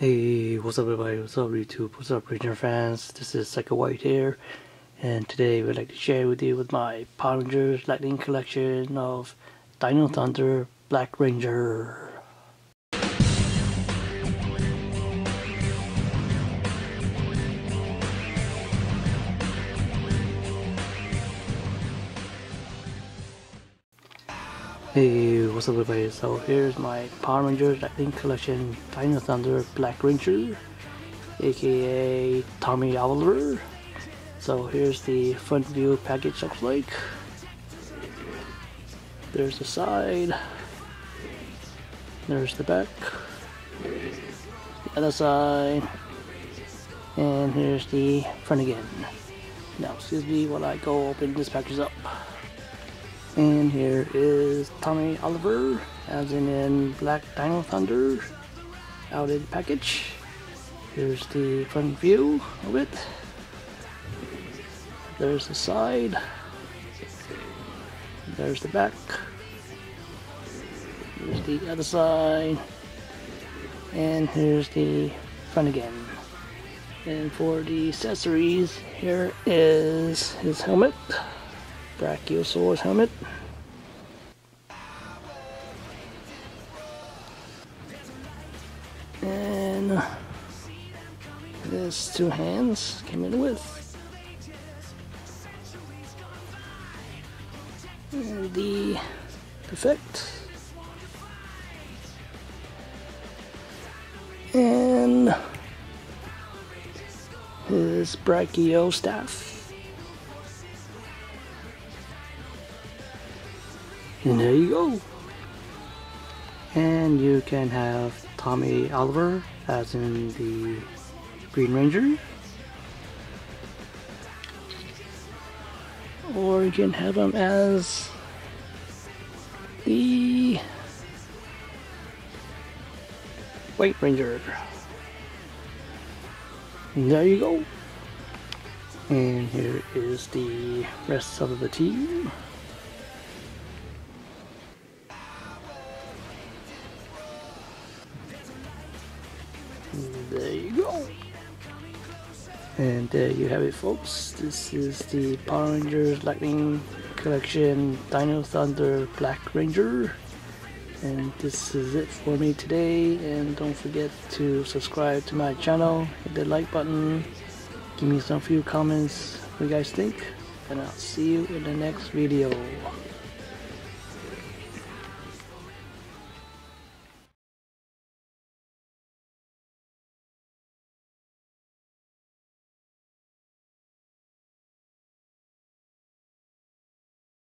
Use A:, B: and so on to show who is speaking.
A: Hey, what's up everybody, what's up YouTube, what's up Ranger fans, this is Psycho White here, and today we'd like to share with you with my Power Rangers Lightning collection of Dino Thunder Black Ranger. Hey, what's up everybody? So here's my Power Rangers Lightning Collection Dino Thunder Black Ranger, aka Tommy Oliver. So here's the front view package looks like. There's the side. There's the back. The other side. And here's the front again. Now excuse me while I go open this package up. And here is Tommy Oliver, as in in Black Dino Thunder, out in package. Here's the front view of it. There's the side. There's the back. Here's the other side. And here's the front again. And for the accessories, here is his helmet. Brachiosaurus helmet. And this two hands came in with. And the effect. And his brachio staff. And there you go. And you can have Tommy Oliver as in the Green Ranger. Or you can have him as the White Ranger. And there you go. And here is the rest of the team. There you go. And there you have it folks. This is the Power Rangers Lightning Collection Dino Thunder Black Ranger. And this is it for me today. And don't forget to subscribe to my channel. Hit the like button. Give me some few comments what you guys think. And I'll see you in the next video.